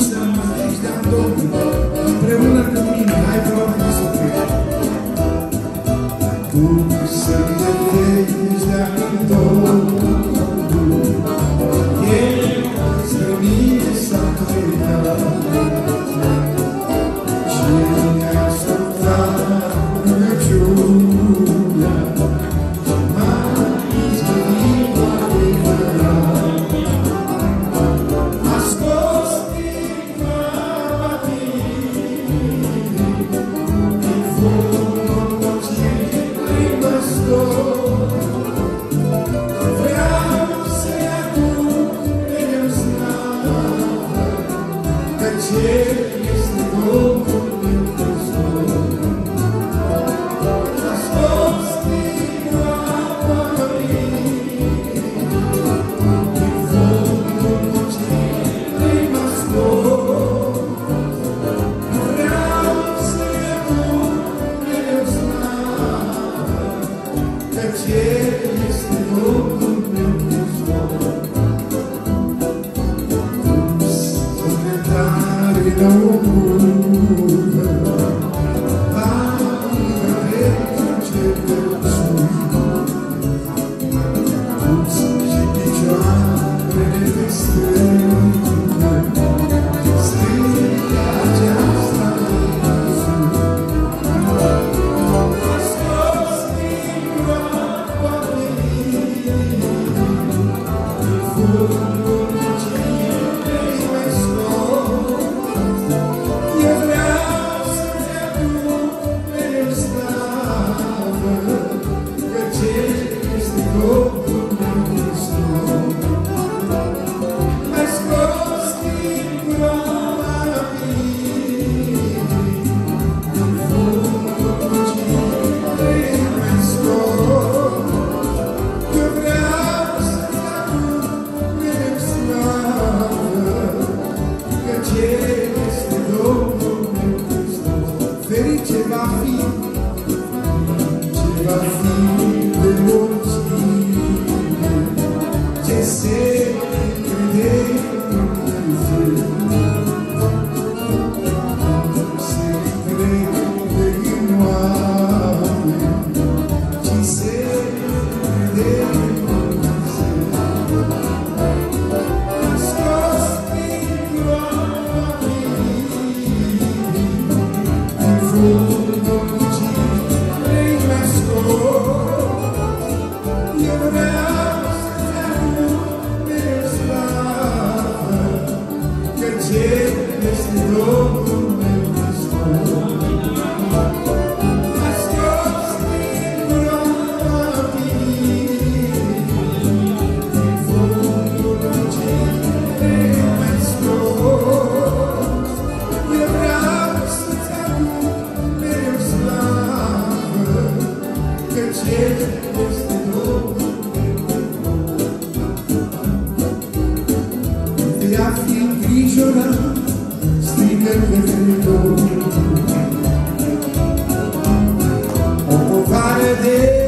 stiamo visitando per una camminata e prova di sapere tu sei visitando a se mi sa che você. de a fi îngrijorat, strigă cuvântul. O povară de